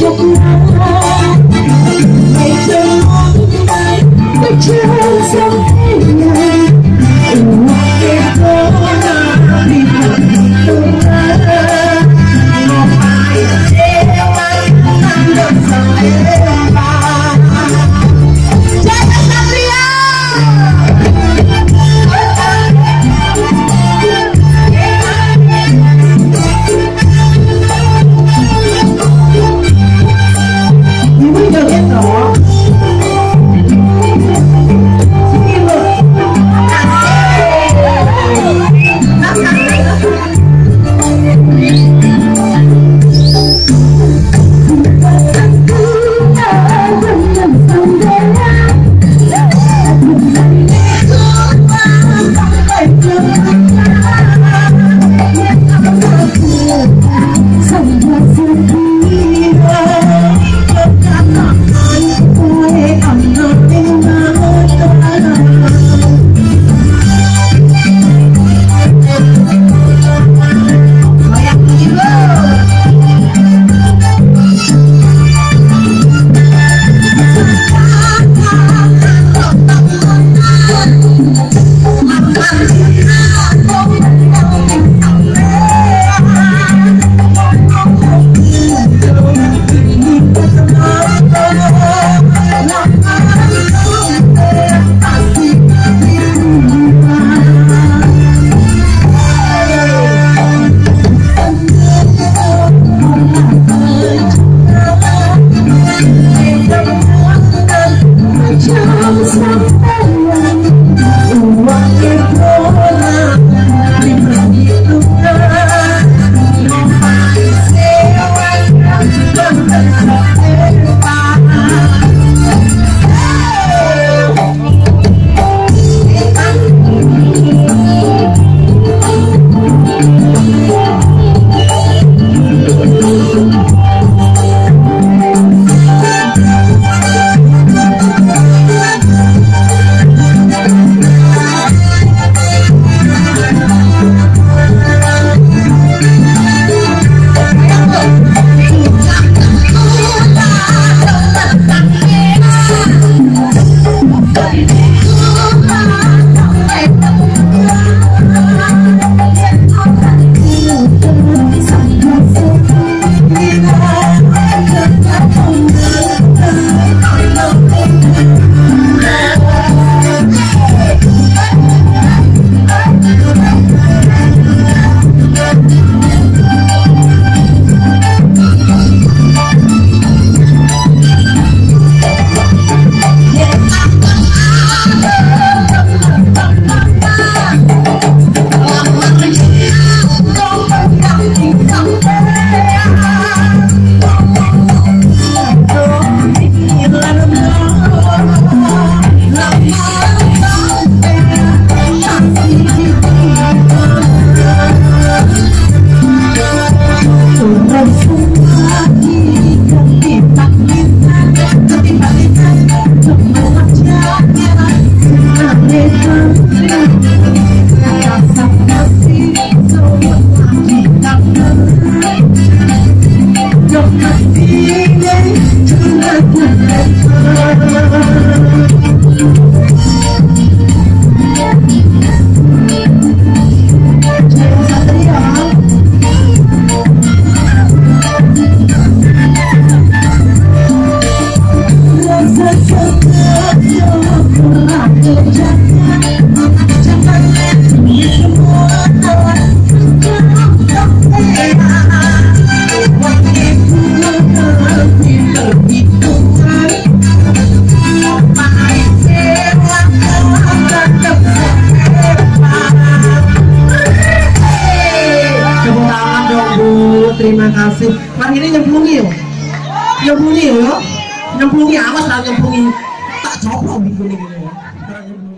চোখ terima kasih. Mari ini nyemplungi yo nyemplungi yo nyemplungi awas lah nyemplungi. Tak coba di kuning ini